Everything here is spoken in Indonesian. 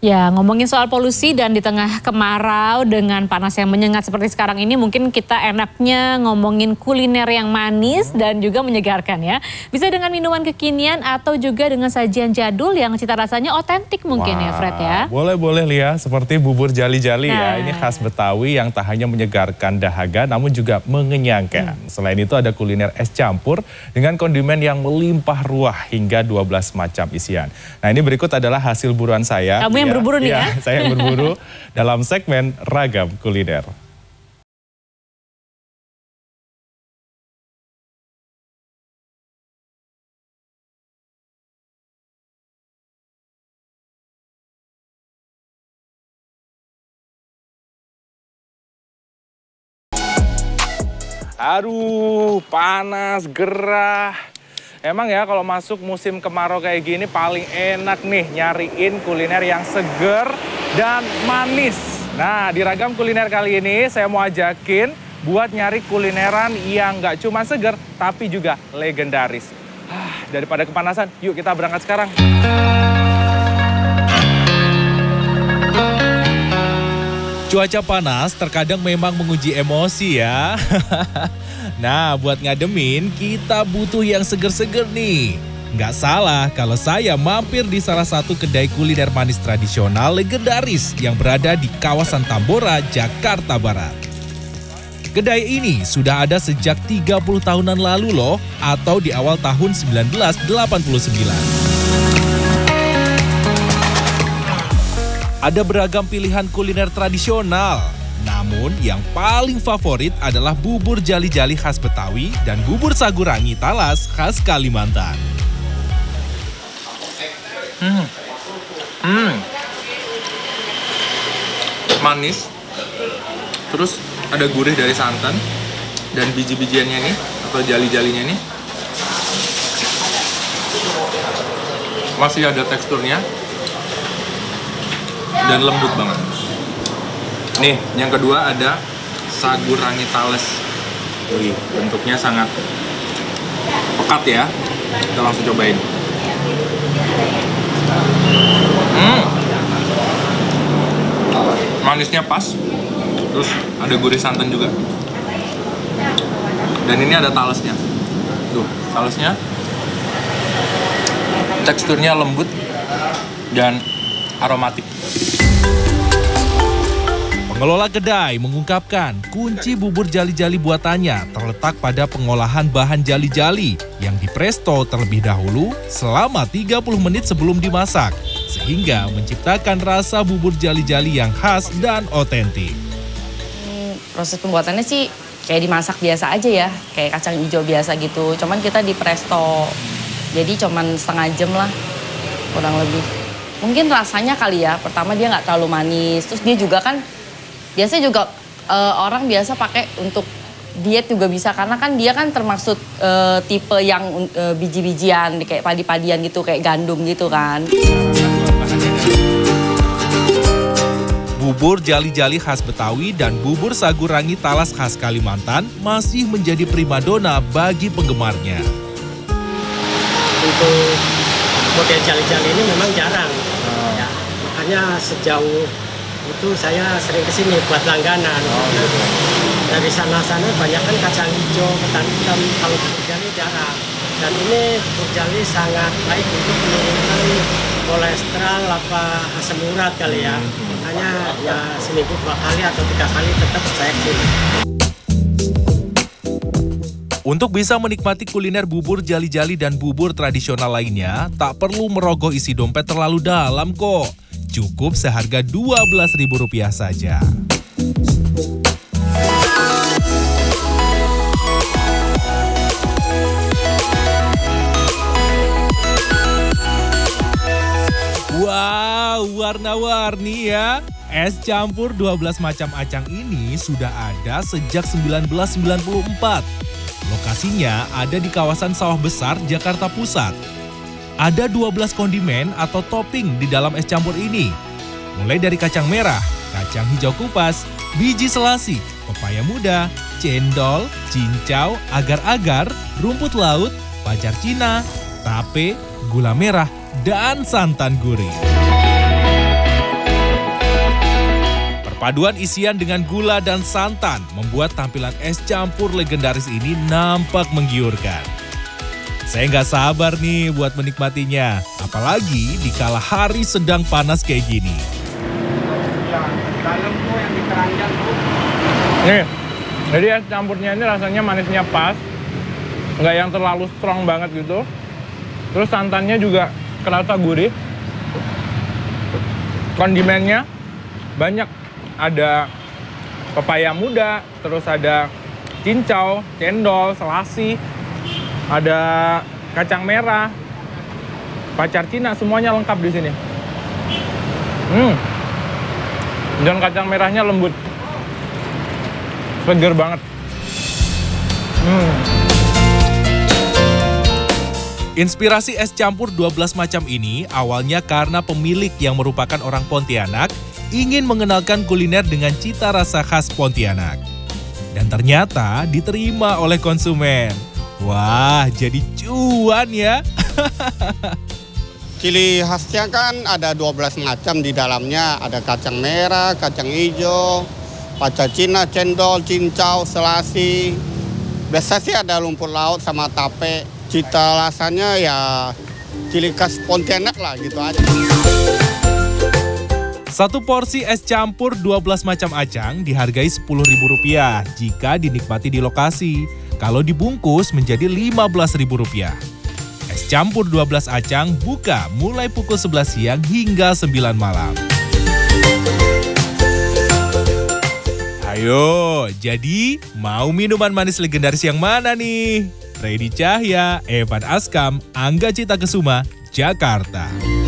Ya, ngomongin soal polusi dan di tengah kemarau dengan panas yang menyengat seperti sekarang ini, mungkin kita enaknya ngomongin kuliner yang manis dan juga menyegarkan ya. Bisa dengan minuman kekinian atau juga dengan sajian jadul yang cita rasanya otentik mungkin Wah, ya Fred ya. Boleh-boleh Lia, seperti bubur jali-jali ya. nah. ya. Ini khas Betawi yang tak hanya menyegarkan dahaga namun juga mengenyangkan. Hmm. Selain itu ada kuliner es campur dengan kondimen yang melimpah ruah hingga 12 macam isian. Nah ini berikut adalah hasil buruan saya. Kamu yang yang berburu nih ya. ya. Saya yang berburu dalam segmen Ragam Kuliner. Aduh, panas, gerah. Emang ya kalau masuk musim kemarau kayak gini paling enak nih nyariin kuliner yang seger dan manis. Nah di ragam kuliner kali ini saya mau ajakin buat nyari kulineran yang nggak cuma seger tapi juga legendaris. Ah, daripada kepanasan, yuk kita berangkat sekarang. Cuaca panas terkadang memang menguji emosi ya. Nah, buat ngademin, kita butuh yang seger-seger nih. Nggak salah kalau saya mampir di salah satu kedai kuliner manis tradisional legendaris yang berada di kawasan Tambora, Jakarta Barat. Kedai ini sudah ada sejak 30 tahunan lalu loh, atau di awal tahun 1989. Ada beragam pilihan kuliner tradisional, namun yang paling favorit adalah bubur jali-jali khas Betawi dan bubur sagurangi talas khas Kalimantan. Hmm. Hmm. Manis. Terus ada gurih dari santan dan biji-bijiannya nih atau jali-jalinya nih. Masih ada teksturnya dan lembut banget. Nih, yang kedua ada sagu rangi tales. Wih, bentuknya sangat pekat ya. Kita langsung cobain. Hmm. Manisnya pas. Terus ada gurih santan juga. Dan ini ada talesnya. Tuh, talesnya teksturnya lembut dan aromatik. Pengelola kedai mengungkapkan kunci bubur jali-jali buatannya terletak pada pengolahan bahan jali-jali yang dipresto terlebih dahulu selama 30 menit sebelum dimasak sehingga menciptakan rasa bubur jali-jali yang khas dan otentik. Hmm, proses pembuatannya sih kayak dimasak biasa aja ya, kayak kacang hijau biasa gitu. Cuman kita di presto, jadi cuman setengah jam lah kurang lebih. Mungkin rasanya kali ya, pertama dia nggak terlalu manis, terus dia juga kan biasanya juga uh, orang biasa pakai untuk diet juga bisa karena kan dia kan termasuk uh, tipe yang uh, biji-bijian kayak padi-padian gitu kayak gandum gitu kan. Bubur jali-jali khas Betawi dan bubur sagu rangi talas khas Kalimantan masih menjadi primadona bagi penggemarnya. Untuk model jali-jali ini memang jarang. Oh. Ya, makanya sejauh itu saya sering ke sini buat langganan. Oh, gitu. Dari sana-sana banyak kan kacang hijau, ketan hitam, kalau burjali jarang. Dan ini burjali sangat baik untuk menurunkan kolesterol apa asam urat kali ya. Hmm. Makanya ya seminggu dua kali atau tiga kali tetap saya ke sini. Untuk bisa menikmati kuliner bubur jali-jali dan bubur tradisional lainnya, tak perlu merogoh isi dompet terlalu dalam kok cukup seharga Rp12.000 saja. Wow, warna-warni ya. Es campur 12 macam acang ini sudah ada sejak 1994. Lokasinya ada di kawasan Sawah Besar, Jakarta Pusat. Ada 12 kondimen atau topping di dalam es campur ini. Mulai dari kacang merah, kacang hijau kupas, biji selasi, pepaya muda, cendol, cincau, agar-agar, rumput laut, pacar Cina, tape, gula merah, dan santan gurih. Paduan isian dengan gula dan santan membuat tampilan es campur legendaris ini nampak menggiurkan. Saya nggak sabar nih buat menikmatinya, apalagi di kala hari sedang panas kayak gini. Nih, jadi es campurnya ini rasanya manisnya pas, nggak yang terlalu strong banget gitu. Terus santannya juga kerasa gurih. Kondimennya banyak, ada pepaya muda, terus ada cincau, cendol, selasi, ada kacang merah, pacar Cina, semuanya lengkap di sini. Hmm, dan kacang merahnya lembut, seger banget. Hmm. Inspirasi es campur 12 macam ini awalnya karena pemilik yang merupakan orang Pontianak ingin mengenalkan kuliner dengan cita rasa khas Pontianak. Dan ternyata diterima oleh konsumen. Wah, jadi cuan ya. Cili khasnya kan ada 12 macam di dalamnya. Ada kacang merah, kacang hijau, pacar Cina, cendol, cincau, selasi. Biasa sih ada lumpur laut sama tape. Cita rasanya ya cili khas Pontianak lah gitu aja. Satu porsi es campur 12 macam acang dihargai Rp10.000 jika dinikmati di lokasi. Kalau dibungkus menjadi Rp15.000. Es campur 12 acang buka mulai pukul 11 siang hingga 9 malam. Ayo, jadi mau minuman manis legendaris yang mana nih? Freddy Cahya, Evan Askam, Angga Cita Kesuma, Jakarta.